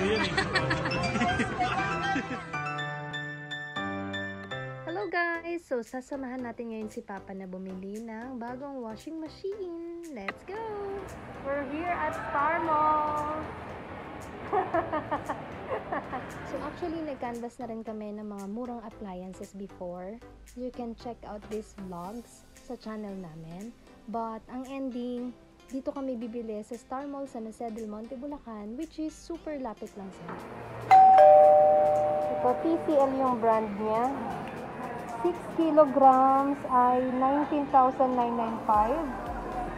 video eh. Hello guys! So, sasamahan natin ngayon si Papa na bumili ng bagong washing machine. Let's go! We're here at Star Mall! so, actually, nag-canvas na rin kami ng mga murang appliances before. You can check out these vlogs sa channel namin. But, ang ending, dito kami bibili sa Star Mall sa Nasa del Monte, Bulacan, which is super lapit lang sa amin. Ito, TCL yung brand niya. 6 kilograms ay 19,995.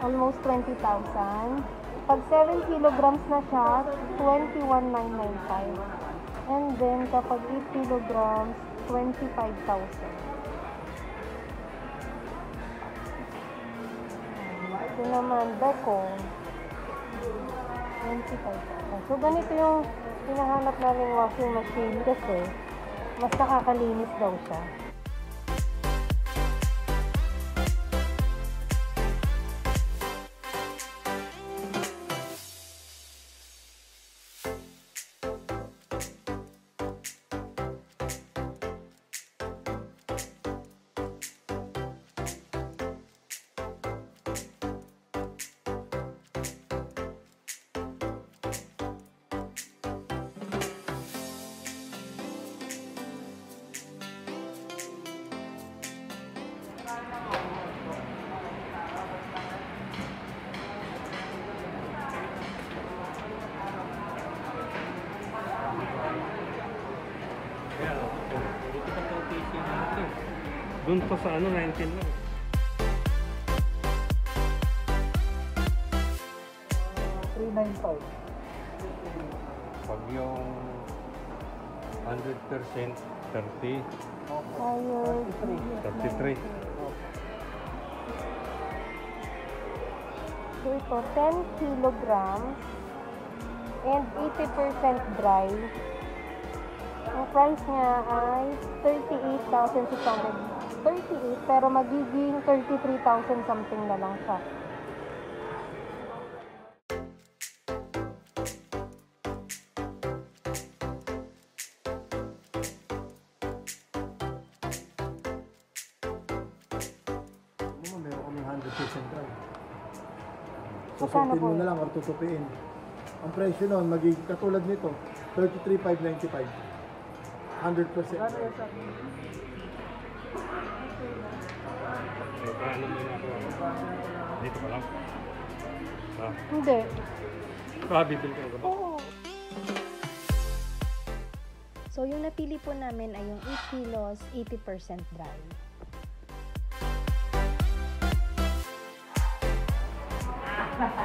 Almost 20,000. Pag 7 kilograms na siya, 21,995. And then, kapag 8 kilograms, 25,000. Ito naman, Beko. 25,000. So, ganito yung hinahanap namin washing machine kasi mas nakakalinis daw siya. Doon pa sa ano, 19 lang. Pag yung 100% 30, Ayun. 33. So ito, 10 kilograms and 80% dry. Ang price niya ay 38,600. 38 pero magiging 33,000 something na lang siya. Susukin mo na lang or tutupiin. Ang presyo nun, magiging katulad nito, 33,595. 100%. Dito pa lang. Ah, Hindi. ah bibili ka ba? Oo. So, yung napili po namin ay yung 8 kilos, 80% dry.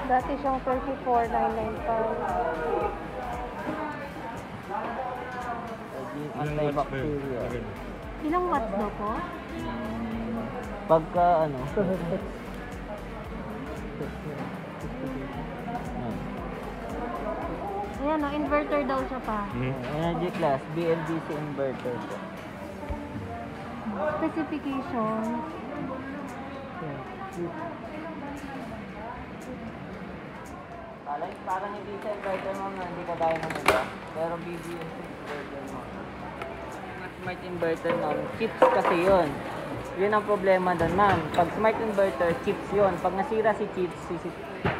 Dati siyang 34,995. antibacteria. Ilang watts daw po? Pagka ano, Ayan o, inverter daw siya pa. Hmm. energy class, BLDC inverter. Specification. Parang, parang hindi sa inverter mo na hindi ka dahil ng iba. Pero BBS inverter mo. Smart inverter mo, chips kasi yun. Yun ang problema doon, ma'am. Pag smart inverter, chips yun. Pag nasira si chips, si, si,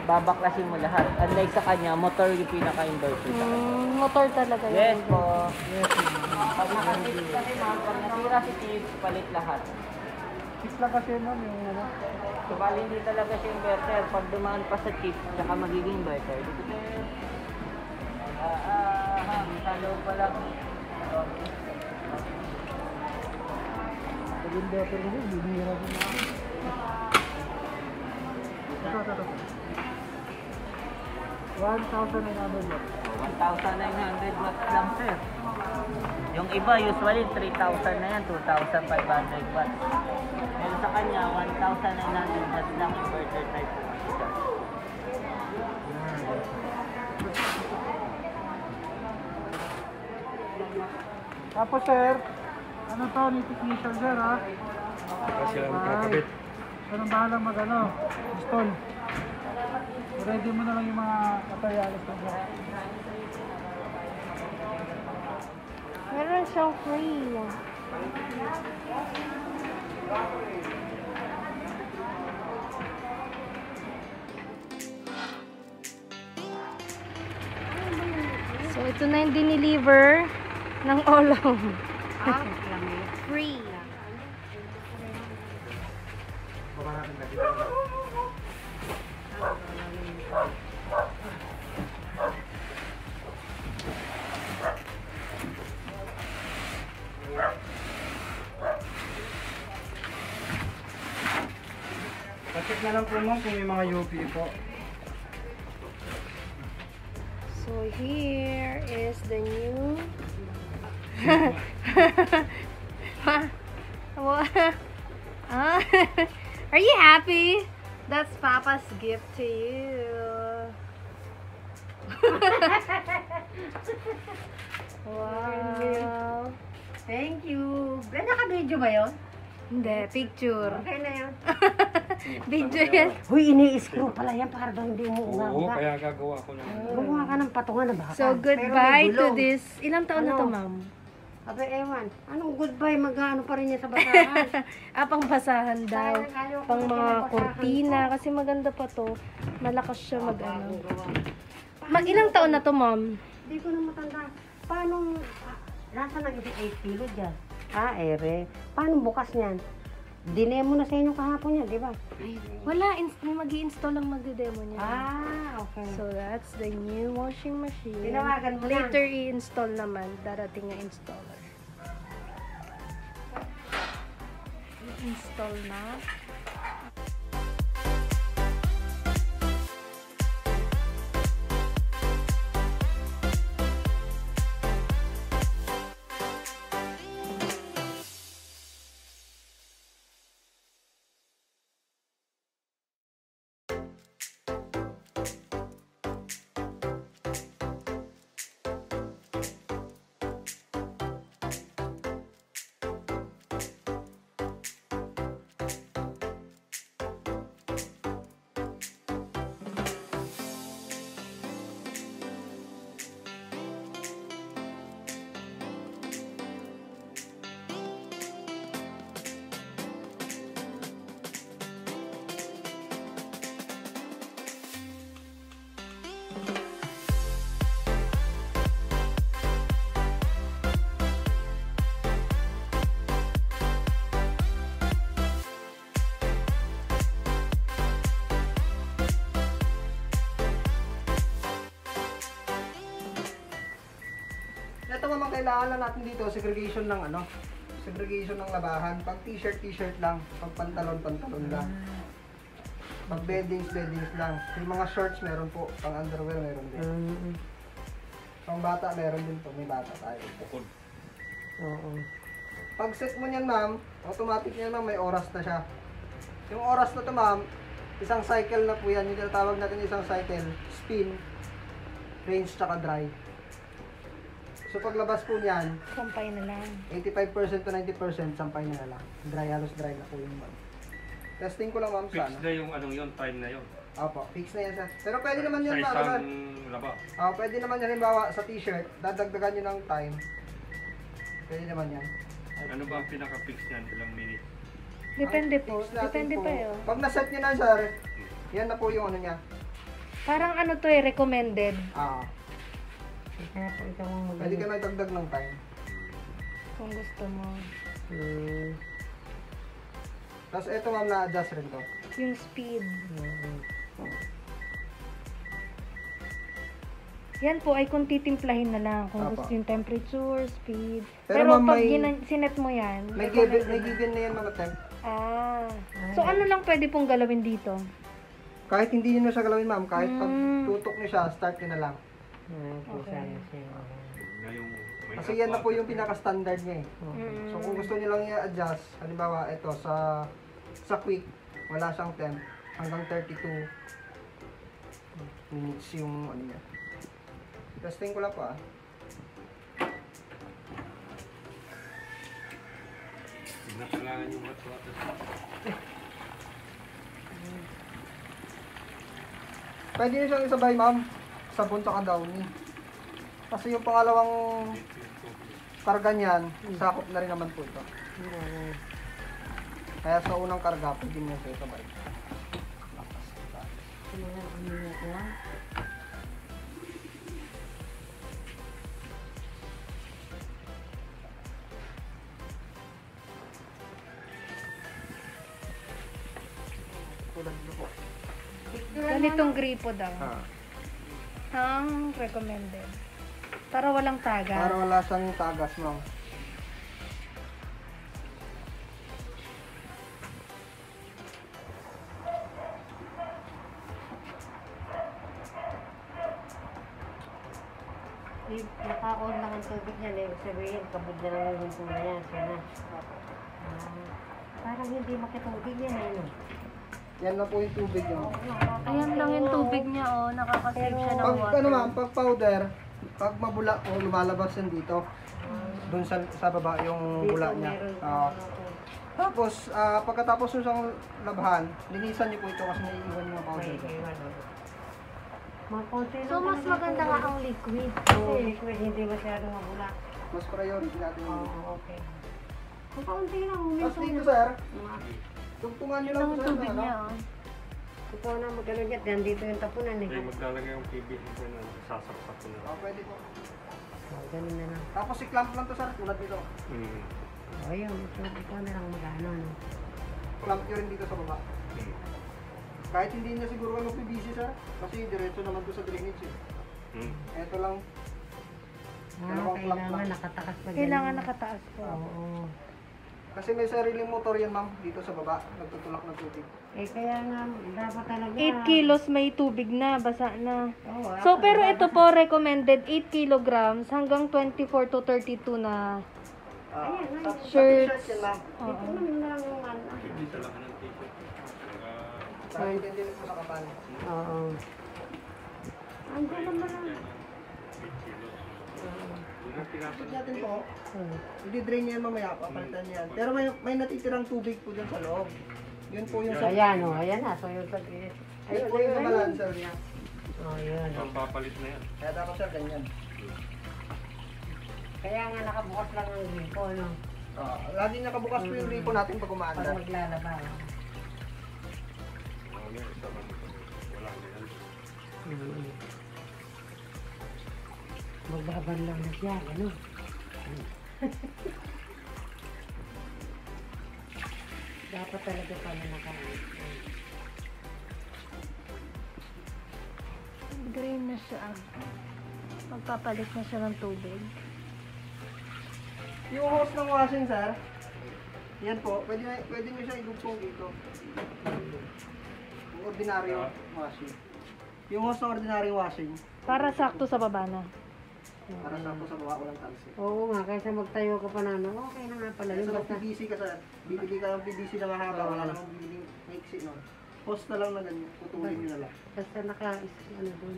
babaklasin mo lahat. Unlike sa kanya, motor yung pinaka-inverter sa kanya. Mm, motor talaga yun. Yes po. Yes, Pag naka-chips kasi ma'am, pag nasira si chips, palit lahat. Chips lang kasi nun yung ano. So, bali hindi talaga siya inverter. Pag dumaan pa sa chip, saka magiging inverter. Dito po. Ah, ah, ah, sa loob pa lang. Pag inverter kasi, bibira din ako. Ito, ito, ito. 1,900 watts. 1,900 watts lang, sir. Yung iba, usually 3,000 na yan, 2,500 watts. Pero sa kanya, 1,900 watts lang, inverter type. Tapos sir, ano to, ni technician sir ha? Kasi lang kakabit. Anong bahalang mag ano, install. Ready mo na lang yung mga materials na Meron siyang free. So, ito na yung dineliver ng Olong. free. Pacheck na lang po ma'am kung may mga UP po. So, here is the new... What? Ah, Are you happy? That's Papa's gift to you. wow. Thank you. Ba, naka-video ba yun? Hindi, picture. Okay na yan. Video yan. Huy, ini-screw pala yan para daw hindi mo Oo, umaga. kaya gagawa ko ng... Gumawa ka ng patungan na baka. So, goodbye to this. Ilang taon na to, Ano? ma'am? Abe, ewan. Anong goodbye? Mag-ano pa rin niya sa basahan? ah, pang basahan daw. Ayaw ko Pang mga pinabasahan kurtina. Kasi maganda pa to. Malakas siya mag ano. Mag ilang taon na to, ma'am? Hindi ko na matanda. Paano, ah, nasa nag 8 kilo dyan? Ah, ere. Paano bukas niyan? Dinemo na sa inyo kahapon yan, di ba? Wala, ins- may mag install lang magde-demo niya. Ah, okay. So, that's the new washing machine. Tinawagan mo na. Later, i-install naman. Darating na installer. I-install na. Naman kailangan lang natin dito, segregation ng ano, segregation ng labahan. Pag t-shirt, t-shirt lang. Pag pantalon, pantalon lang. Pag beddings, beddings lang. Yung mga shorts meron po. Pang underwear meron din. Mm, Pang bata meron din po. May bata tayo. Bukod. oo. Pag set mo niyan ma'am, automatic niyan ma'am, may oras na siya. Yung oras na to ma'am, isang cycle na po yan. Yung tinatawag natin isang cycle, spin, range, tsaka dry. So paglabas po niyan, Sampay na lang. 85% to 90% sampay na lang. Dry, halos dry na po yung ma'am. Testing ko lang ma'am Fix sa ano. na yung anong yun, time na yun. Opo, fix na yan sir. Pero pwede naman Sa yan ma'am. isang sir. laba. Ah, pwede naman yan halimbawa sa t-shirt, dadagdagan nyo ng time. Pwede naman yan. Ano ba ang pinaka-fix niyan? Ilang minutes? Depende Ang po. fix natin Depende po, pa yun. Pag naset nyo na sir, yan na po yung ano niya. Parang ano to eh, recommended. Ah, Kaya po ikaw ang mag- pwede ka na dagdag ng time. Kung gusto mo. Mm, Tapos eto ma'am na-adjust rin to. Yung speed. mm, Yan po ay kung titimplahin na lang. Kung Apo. gusto yung temperature, speed. Pero Pero, pag may- sinet mo yan, May given, may na. given na yan mga temp. Ah. So ano lang pwede pong galawin dito? Kahit hindi nyo na siya galawin ma'am, kahit pag Mm. tutok nyo siya, start nyo na lang. Mm, Okay. saan siya. Ngayong may Kasi yan na po yung pinaka-standard niya eh. Mm. So kung gusto niyo lang i-adjust, halimbawa ito sa sa quick, wala siyang temp hanggang 32 minutes yung ano niya. Testing ko lang po ah. Hindi na kailangan yung hot water. Pwede nyo siyang isabay ma'am sa punta ka downy. Kasi yung pangalawang karga niyan, sakop na rin naman po ito. Kaya sa unang karga, pwede mo ito sabay. Ang. Ganitong gripo daw. Ah. Ang recommended. Para walang taga. Para wala siyang tagas, ma'am. Naka-on lang ang tubig niyan eh. Sabihin, kabod na lang yung hinto na yan. Siya na. Ah, parang hindi makitubig yan eh. no? Yan na po yung tubig niyo. Ayan lang yung tubig niya, oh. Nakakasave siya ng Pag water. ano ma'am, pag powder, pag mabula po, lumalabas yan dito. Doon sa, sa baba yung bula niya. Ah. tapos, ah, pagkatapos nyo siyang labhan, linisan niyo po ito kasi naiiwan yung mga powder. Ano. Mga konti So, mas maganda yung nga ang liquid. Kasi, liquid, hindi masyadong mabula. Mas priority natin Oo, yun. okay. Kung kaunti lang, Tapos dito na. sir, tugtungan nyo lang ang po sir. tubig ano? niya, oh. Ikaw na magano dyan, yan dito yung tapunan eh. Hindi, maglalagay yung PVC ko na sasaksak ko na. Oh, pwede po. Oh, ganun na lang. Tapos si clamp lang to sir, tulad dito. Mm. O yun, ito, ikaw na lang magano. No? Clamp nyo rin dito sa baba. Kahit hindi niya siguro ano PVC sir, kasi diretso naman to sa drainage eh. Mm. Ito lang, Ah, kailangan lang. nakatakas pa Kailangan ganun. nakataas po. Oo. Kasi may sariling motor yan ma'am, dito sa baba, nagtutulak ng tubig. Eh, kaya nga, dapat talaga. 8 kilos may tubig na, basa na. Oo, ah, So, pero ito po recommended 8 kilograms hanggang 24 to 32 na. Ah, Ayan, Shirts. t-shirt yan ma'am. Oo. Ito naman na lang yung ano. Dito lang ng t-shirt. Sa hindi din po sa kapan. Oo. Andiyan naman lang. Tignan natin po, i-drain niya yan mamaya, papalitan niya yan. Pero may, may natitirang tubig po dyan sa loob. Yun po yung sa... Ayan, o, ayan na. So, yung sa... Yun Ayun, po yung ayun, ayun. balancer niya. Oh, yun. Pampapalit na yan. Kaya dapat sir, ganyan. Kaya nga nakabukas lang ang gripo, no? Ah, lagi nakabukas po yung ripo natin pag Pag umaandar. maglalaba. Mamaya, isa lang. Wala na yan. Magbaban lang na siya, ano? Dapat talaga pala nakaano. Green na siya. Magpapalit na siya ng tubig. Yung hose ng washing sir, yan po, pwede, na- pwede nyo siya igugtong dito. Yung ordinaryo washing. Yung hose ng ordinary washing, Para sakto sa baba na. Para sa po sa baba, walang talsi. Oo nga, kaysa magtayo ka pa na, ano, okay na nga pala yun. Kaya sa Basta, PVC ka sir, bibili ka ng PVC na mahaba, wala namang bibili maiksi nun. Hose na lang na ganyan, putulin nyo na lang. basta naka, ano doon.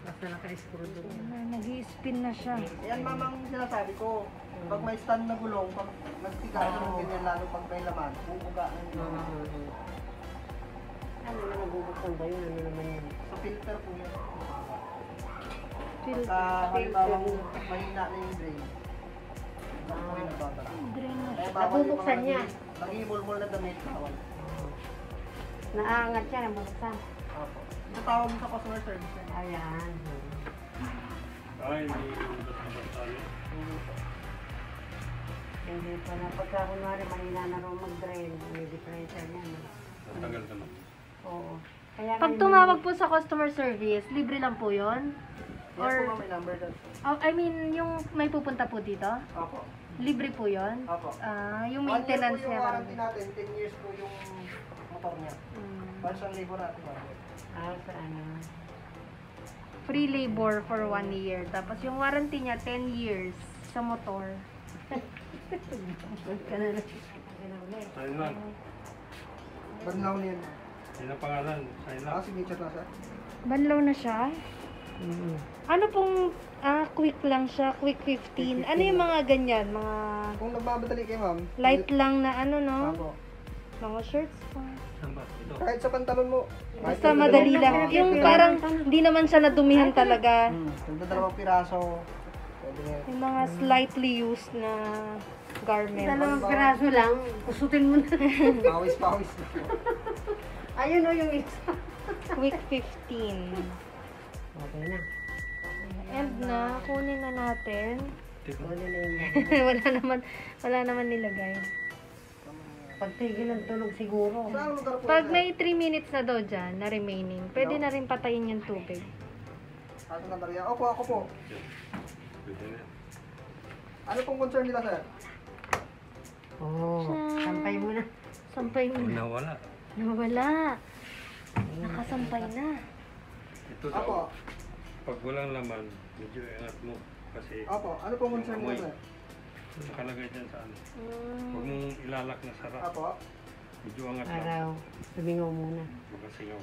Basta naka-screw doon. Nag-i-spin na siya. Yan mamang sinasabi ko, pag may stand na gulong, pag nagtiga ka ng ganyan, lalo pag may laman, bubuga ng Oo. Ano na nabubuksan ba yun? Ano naman yun? Sa filter po yan. Pagka halimbawa mahina na yung drain. Drain na Nabubuksan niya? Naging-mulmul na damit, bawal. Naaangat siya, nabubuksan. Opo. Ito tawag sa customer service yan. Ayan. Ay, hindi basta-basta yun. Hindi pa na. Pagka kunwari mahina na rin mag-drain, may differential yan. no? Ang tagal naman. Oo. Kaya Pag tumawag po sa customer service, libre lang po yon Yes Or, po may number doon. oh, I mean, yung may pupunta po dito, Opo. libre po yon Opo. Ah, yung One year maintenance po yung niya. warranty natin, 10 years po yung motor niya. Mm. Para sa libo natin. one year. Ah, sa ano. Free labor for one year. Tapos yung warranty niya, 10 years sa motor. Ka na? Sign lang. Banlaw na yan. Ang pangalan. Sign lang. Ah, signature na sir. Banlaw na siya. Mm-hmm. Ano pong ah, quick lang siya, quick 15. Ano yung mga ganyan, mga Kung nagbabadali kayo ma'am, light lang na ano no? Opo. Mga shirts pa. Kahit sa pantalon mo. Basta madali lang. Yung parang hindi naman siya nadumihan talaga. Hmm, kung dalawang piraso. Yung mga slightly used na garment. Dalawang piraso lang, kusutin mo na. Pawis, pawis. Ayun o yung isa. Quick 15. Okay na. End na. Kunin na natin. Kunin na yung wala naman, wala naman nilagay. Pagtigil ng tulog siguro. Pag may 3 minutes na daw dyan, na remaining, pwede na rin patayin yung tubig. Ato na bariya. Opo, ako po. Ano pong concern nila, sir? Oo. Oh, sampay mo na. Sampay mo na. Nawala. Nawala. Nakasampay na. Ito daw. Pag walang laman, medyo ingat mo. Kasi Opo. Ano pong concern nila, sir? nakalagay dyan sa ano. Mm. Huwag mong ilalak na sarap. Opo. Medyo angat lang. Araw. Sumingaw muna. Baka singaw.